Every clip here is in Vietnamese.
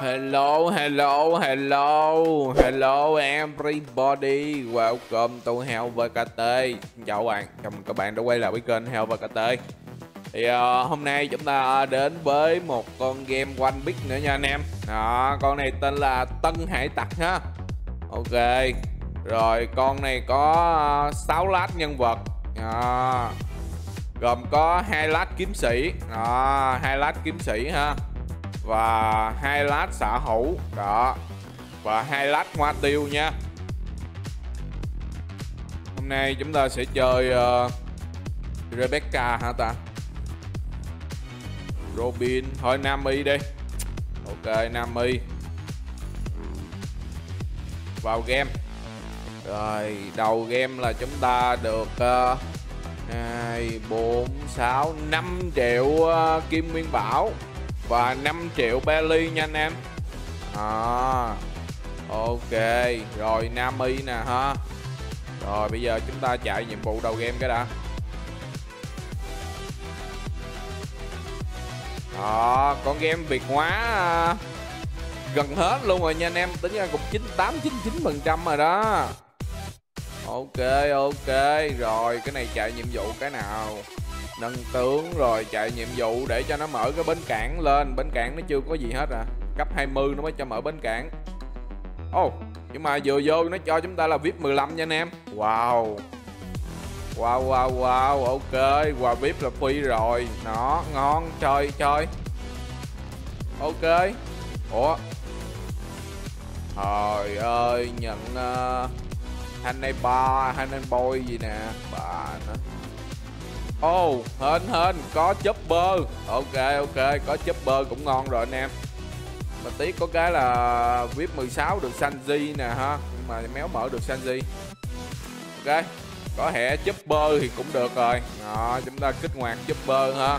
Hello, hello, hello, hello everybody. Welcome to Hell VKT chào các bạn, chào mừng các bạn đã quay lại với kênh Hell VKT Thì uh, hôm nay chúng ta đến với một con game One Piece nữa nha anh em. Đó, con này tên là Tân Hải Tặc ha. Ok Rồi con này có à, uh, 6 lát nhân vật. Đó. Gồm có hai lát kiếm sĩ. Đó, hai lát kiếm sĩ ha và hai lát xả hữu đó. Và hai lát hoa tiêu nha. Hôm nay chúng ta sẽ chơi uh, Rebecca hả ta? Robin thôi Nam Y đi. Ok Nam Y. Vào game. Rồi đầu game là chúng ta được uh, 2, 4, 6, 5 triệu uh, kim nguyên bảo và 5 triệu belly nha anh em. À, ok rồi nami nè ha. Rồi bây giờ chúng ta chạy nhiệm vụ đầu game cái đã. Đó con game việt hóa à, gần hết luôn rồi nha anh em. Tính ra cũng 98 99 phần trăm rồi đó. Ok ok rồi cái này chạy nhiệm vụ cái nào? Nâng tướng rồi chạy nhiệm vụ để cho nó mở cái bến cảng lên. Bến cảng nó chưa có gì hết à. Cấp 20 nó mới cho mở bến cảng. Ô oh, nhưng mà vừa vô nó cho chúng ta là vip 15 nha anh em. Wow. Wow wow wow ok. Quà vip là free rồi. Nó ngon chơi chơi ok. Ủa? Trời ơi nhận ờ, uh, anh này ba anh boy gì nè. Bà nó Ồ, oh, hên hên, có chopper. Ok, ok, có chopper cũng ngon rồi anh em. Mà tiếc có cái là VIP 16 được Sanji nè ha. Nhưng mà méo mở được Sanji. Ok, có hẻ chopper thì cũng được rồi. Đó, chúng ta kích hoạt chopper ha.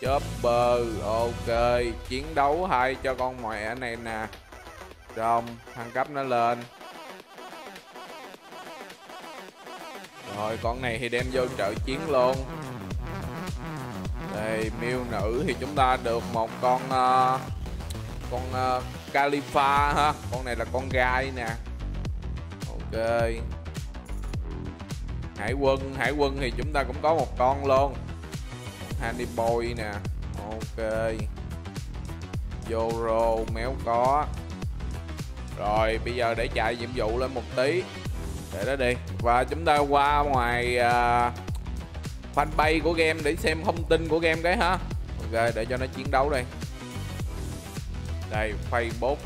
Chopper, ok. Chiến đấu hay cho con mẹ này nè. Trong, thăng cấp nó lên. Rồi con này thì đem vô trợ chiến luôn. Đây miêu nữ thì chúng ta được một con uh, Con ờ, uh, Califa ha. Con này là con gai nè. Ok. Hải quân Hải quân thì chúng ta cũng có một con luôn. Handy Boy nè. Ok. Zoro méo có. Rồi bây giờ để chạy nhiệm vụ lên một tí để đó đi. Và chúng ta qua ngoài uh, fanpage của game để xem thông tin của game cái ha. Ok để cho nó chiến đấu đây đây facebook.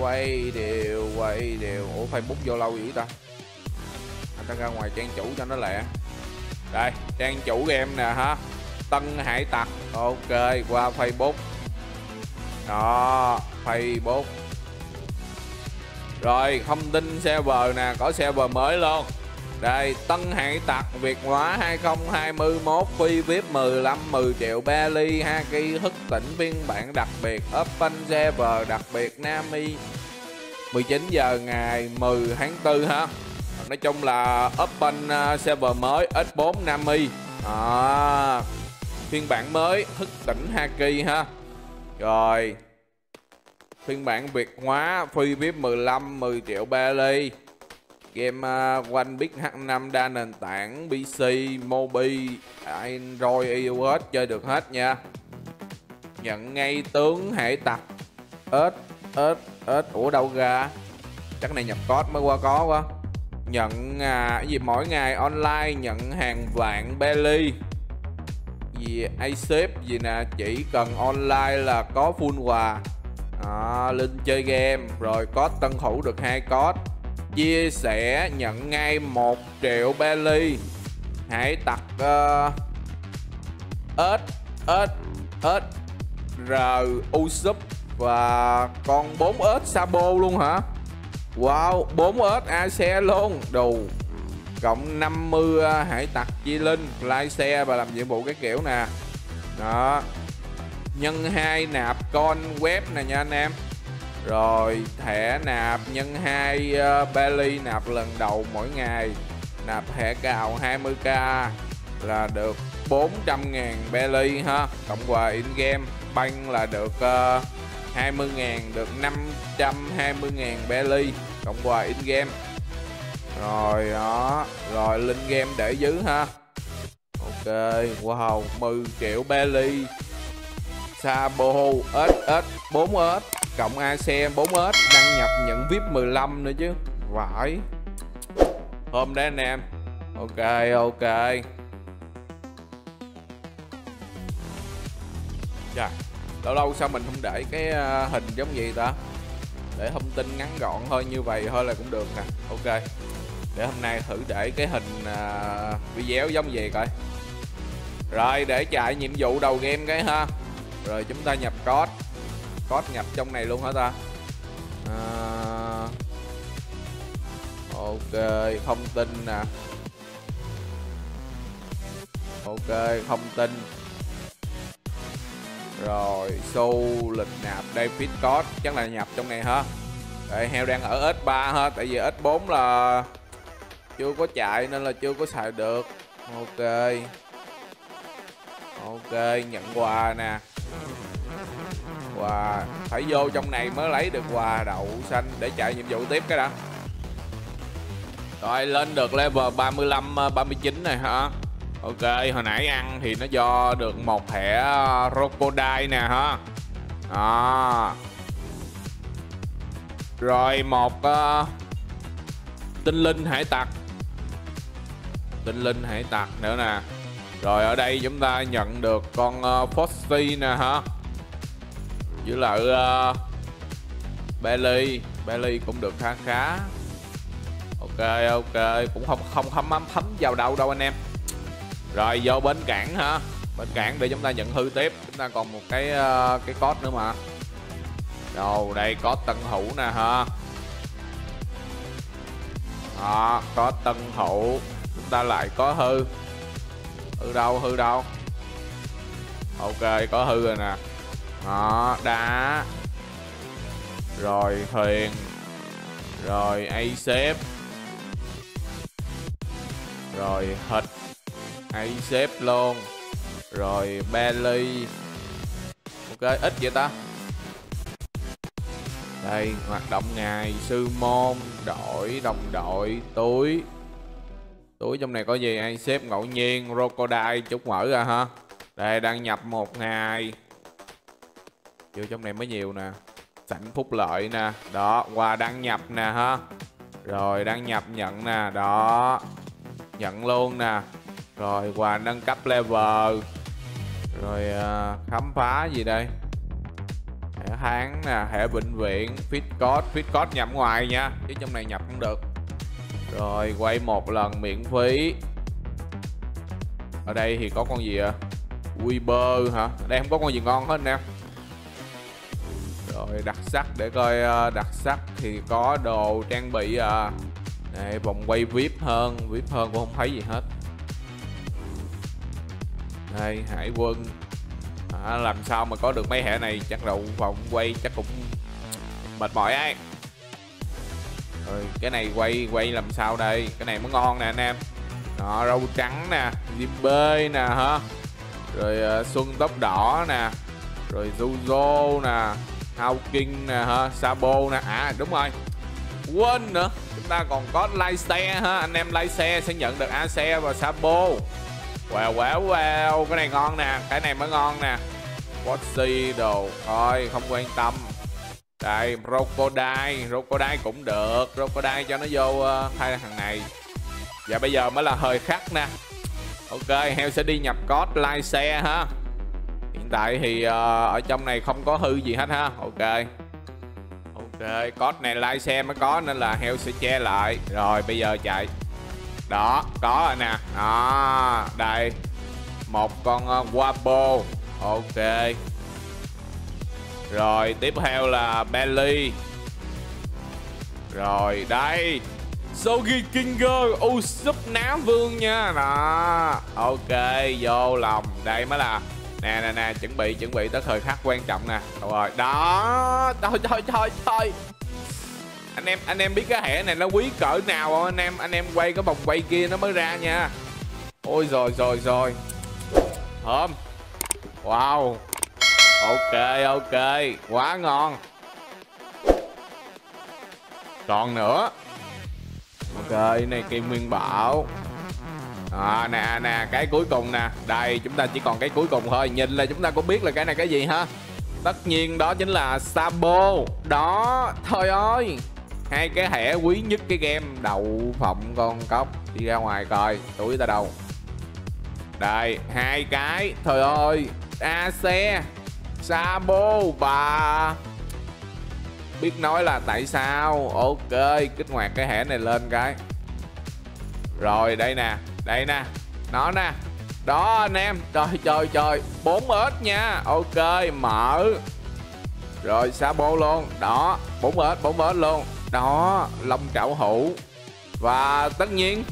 Quay đều quay đều. Ủa facebook vô lâu vậy ta? Anh ta ra ngoài trang chủ cho nó lẹ. Đây trang chủ game nè ha. Tân hải tặc. Ok qua facebook. Đó facebook rồi thông tin server nè có server mới luôn. Đây Tân Hải Tặc Việt hóa 2021 Phi VIP 15 10 triệu Belly Haki thức tỉnh phiên bản đặc biệt Open server đặc biệt Nami 19 giờ ngày 10 tháng 4 ha. Nói chung là Open à, server mới X4 Nami à, Phiên bản mới thức tỉnh Haki ha. Rồi phiên bản Việt hóa free VIP 15 10 triệu Belly game uh, One Big H5 đa nền tảng PC, Mobi, Android, iOS chơi được hết nha. Nhận ngay tướng hệ tặc. Ếch ếch ếch. Ủa đâu ra? Chắc này nhập code mới qua có quá. Nhận à, cái gì? Mỗi ngày online nhận hàng vạn belly gì? Ship gì nè? Chỉ cần online là có full quà đó, Linh chơi game. Rồi có tân thủ được hai code. Chia sẻ nhận ngay 1 triệu belly hãy tặc uh, ờ, ếch ếch ếch r u sub và còn 4 ếch sabo luôn hả? Wow 4 ếch a xe luôn. Đủ cộng 50 uh, hải tặc chi linh fly xe và làm nhiệm vụ cái kiểu nè. Đó. Nhân hai nạp con web nè nha anh em. Rồi thẻ nạp nhân 2 uh, ờ, belly nạp lần đầu mỗi ngày. Nạp thẻ cào 20k là được 400 ngàn belly ha. Cộng quà in game banh là được ờ, uh, 20 ngàn được 520 ngàn belly cộng quà in game rồi đó. Rồi link game để dưới ha. Ok wow 10 triệu belly Sabo SS 4S cộng AC 4 ếch. Đăng nhập nhận VIP 15 nữa chứ. Vãi. Hôm đấy anh em ok ok. Chà, lâu lâu sao mình không để cái ờ, hình giống gì ta? Để thông tin ngắn gọn thôi như vậy thôi là cũng được nè. Ok. Để hôm nay thử để cái hình uh, video giống gì coi. Rồi để chạy nhiệm vụ đầu game cái ha rồi chúng ta nhập code. Code nhập trong này luôn hả ta? À, ok thông tin nè. Ok thông tin. Rồi xu lịch nạp đây fit code. Chắc là nhập trong này hả? Đây heo đang ở S3 ha tại vì S4 là chưa có chạy nên là chưa có xài được. Ok. Ok nhận quà nè quà. Phải vô trong này mới lấy được quà đậu xanh để chạy nhiệm vụ tiếp cái đã. Rồi lên được level 35 39 ờ, này hả? Ok hồi nãy ăn thì nó do được một thẻ ờ, Crocodile nè hả? à. Rồi một uh, tinh linh hải tặc. Tinh linh hải tặc nữa nè. Rồi ở đây chúng ta nhận được con uh, Foxy nè ha Với lại ờ, uh, Belly Belly cũng được khá khá. Ok ok. Cũng không không không thấm, thấm vào đâu đâu anh em. Rồi vô bến cảng ha bến cảng để chúng ta nhận hư tiếp. Chúng ta còn một cái uh, cái code nữa mà. Đâu đây có tân hữu nè ha đó có tân hữu. Chúng ta lại có hư hư đâu hư đâu? Ok, có hư rồi nè. Đó đá rồi thuyền rồi, a xếp. Rồi thịt a xếp luôn. Rồi belly ok, ít vậy ta? Đây, hoạt động ngày, sư môn đội đồng đội, túi túi trong này có gì? Ai xếp ngẫu nhiên crocodile chút mở ra ha đây đăng nhập một ngày. Vô trong này mới nhiều nè. Sẵn phúc lợi nè. Đó qua đăng nhập nè ha. Rồi đăng nhập nhận nè. Đó. Nhận luôn nè. Rồi quà nâng cấp level. Rồi uh, khám phá gì đây? Thẻ tháng nè thẻ bệnh viện fit code. Fit code nhập ngoài nha. Chứ trong này nhập cũng được rồi quay một lần miễn phí. Ở đây thì có con gì ạ? Weber hả? Đây không có con gì ngon hết nè. Rồi đặc sắc để coi ờ, đặc sắc thì có đồ trang bị à. Đây vòng quay vip hơn vip hơn cũng không thấy gì hết. Đây hải quân. À, làm sao mà có được mấy hệ này? Chắc đầu vòng quay chắc cũng mệt mỏi ấy rồi cái này quay quay làm sao đây? Cái này mới ngon nè anh em. Đó rau trắng nè bê nè hả? Rồi uh, xuân tóc đỏ nè rồi Zuzo nè Hawking nè ha Sabo nè. À đúng rồi. Quên nữa chúng ta còn có like xe ha anh em like xe sẽ nhận được a xe và Sabo Wow wow wow Cái này ngon nè Cái này mới ngon nè. Bossy đồ. Thôi không quan tâm. Đây Crocodile. Crocodile cũng được. Crocodile cho nó vô uh, thằng này. Và bây giờ mới là hơi khắc nè. Ok heo sẽ đi nhập code like xe ha. Hiện tại thì uh, ở trong này không có hư gì hết ha. Ok. Ok code này like xe mới có nên là heo sẽ che lại. Rồi bây giờ chạy. Đó có rồi nè. Đó đây. Một con ờ, uh, Wabo ok rồi, tiếp theo là Belly rồi, đây. Sogi Kinger u súp nám vương nha. Đó, ok, vô lòng. Đây mới là, nè nè nè, chuẩn bị chuẩn bị tới thời khắc quan trọng nè. Rồi. Đó, thôi thôi thôi thôi. Anh em anh em biết cái hẻ này nó quý cỡ nào không? Anh em anh em quay cái vòng quay kia nó mới ra nha. Ôi, rồi rồi rồi. Thơm. Wow. Ok ok. Quá ngon. Còn nữa. Ok này kim nguyên bảo. À, nè nè cái cuối cùng nè. Đây chúng ta chỉ còn cái cuối cùng thôi. Nhìn là chúng ta cũng biết là cái này cái gì ha. Tất nhiên đó chính là sabo. Đó thôi ơi. Hai cái thẻ quý nhất cái game. Đậu phộng con cốc đi ra ngoài coi túi ta đâu. Đây hai cái. Thôi ơi. A xe sabo và biết nói là tại sao? Ok kích hoạt cái thẻ này lên cái. Rồi đây nè đây nè nó nè. Đó anh em trời trời trời bốn ếch nha. Ok mở. Rồi sabo luôn đó bốn ếch bốn ếch luôn. Đó lông trảo hữu. Và tất nhiên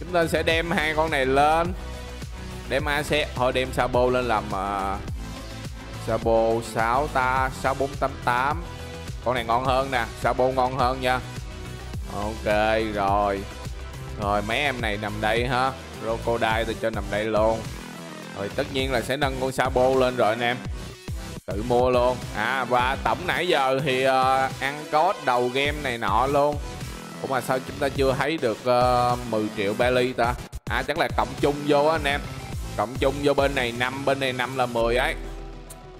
chúng ta sẽ đem hai con này lên. Đem AC thôi đem sabo lên làm uh, sabo 6 ta 6488 con này ngon hơn nè sabo ngon hơn nha. Ok rồi. Rồi mấy em này nằm đây ha. Crocodile tôi cho nằm đây luôn. Rồi tất nhiên là sẽ nâng con Sabo lên rồi anh em. Tự mua luôn. À và tổng nãy giờ thì uh, ăn code đầu game này nọ luôn. Cũng mà sao chúng ta chưa thấy được ờ, uh, 10 triệu belly ta? À chắc là cộng chung vô á anh em. Cộng chung vô bên này 5 Bên này 5 là 10 ấy.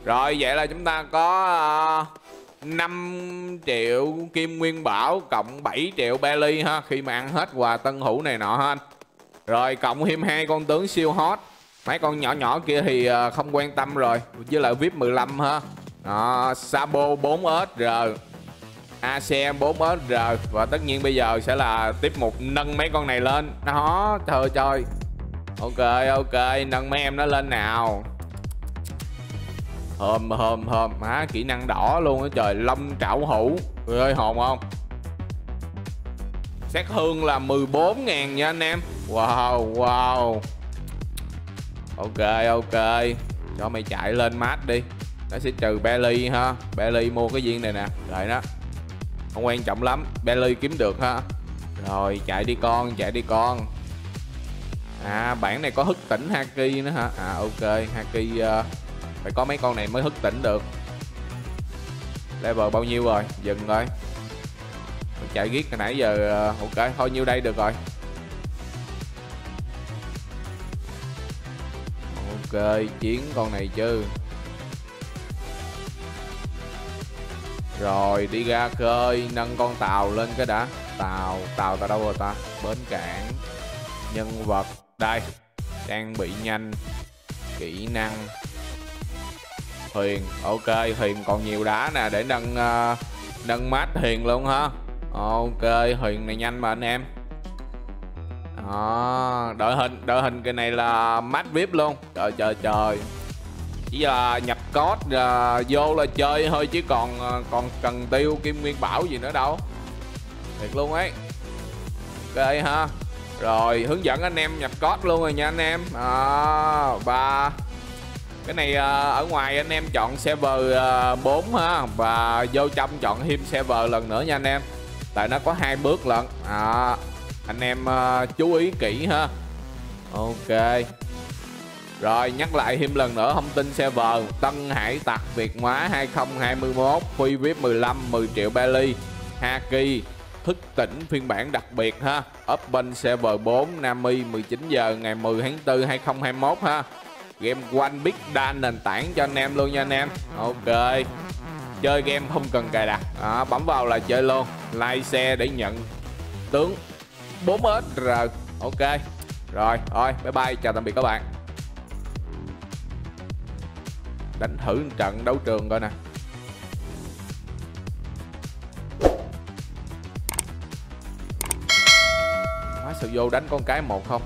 Rồi vậy là chúng ta có ờ, uh, 5 triệu kim nguyên bảo cộng 7 triệu belly ha khi mà ăn hết quà tân hữu này nọ ha anh. Rồi cộng thêm hai con tướng siêu hot. Mấy con nhỏ nhỏ kia thì uh, không quan tâm rồi với lại vip 15 ha. Đó, Sabo 4SR AC 4SR và tất nhiên bây giờ sẽ là tiếp mục nâng mấy con này lên. Đó trời trời ok ok nâng mấy em nó lên nào hôm hôm hôm Má kỹ năng đỏ luôn á trời. Lâm trảo hữu. Người ơi hồn không? Xét hương là 14 ngàn nha anh em. Wow wow. Ok ok. Cho mày chạy lên mát đi. Nó sẽ trừ Belly ha. Belly mua cái viên này nè. Đợi đó. Không quan trọng lắm. Belly kiếm được ha. Rồi chạy đi con chạy đi con. À bản này có hức tỉnh Haki nữa hả? À ok. Haki uh, phải có mấy con này mới thức tỉnh được. Level bao nhiêu rồi? Dừng rồi. Mình chạy giết hồi nãy giờ ờ, ok, thôi nhiêu đây được rồi. Ok, chiến con này chứ. Rồi, đi ra khơi, nâng con tàu lên cái đã. Tàu tàu ta đâu rồi ta? Bến cảng. Nhân vật, đây. Trang bị nhanh, kỹ năng. Huyền ok Huyền còn nhiều đá nè để nâng uh, nâng mát Huyền luôn ha. Ok Huyền này nhanh mà anh em. Đó đội hình đội hình cái này là mát vip luôn. Trời trời trời. Chỉ là nhập code uh, vô là chơi thôi chứ còn uh, còn cần tiêu kim nguyên bảo gì nữa đâu. Thiệt luôn ấy. Ok ha. Rồi hướng dẫn anh em nhập code luôn rồi nha anh em. À, ba cái này à, ở ngoài anh em chọn server à, 4 ha và vô trong chọn thêm server lần nữa nha anh em. Tại nó có hai bước lận. À, anh em à, chú ý kỹ ha. Ok. Rồi nhắc lại thêm lần nữa thông tin server. Tân Hải Tặc Việt Hóa 2021 phi VIP 15 10 triệu Bali Haki thức tỉnh phiên bản đặc biệt ha. Open server 4 Nami 19 giờ ngày 10 tháng 4 2021 ha game One Big đa nền tảng cho anh em luôn nha anh em. Ok. Chơi game không cần cài đặt. Đó, bấm vào là chơi luôn. Like xe để nhận tướng 4SR ok. Rồi thôi bye bye. Chào tạm biệt các bạn. Đánh thử trận đấu trường coi nè. Má sự vô đánh con cái một không?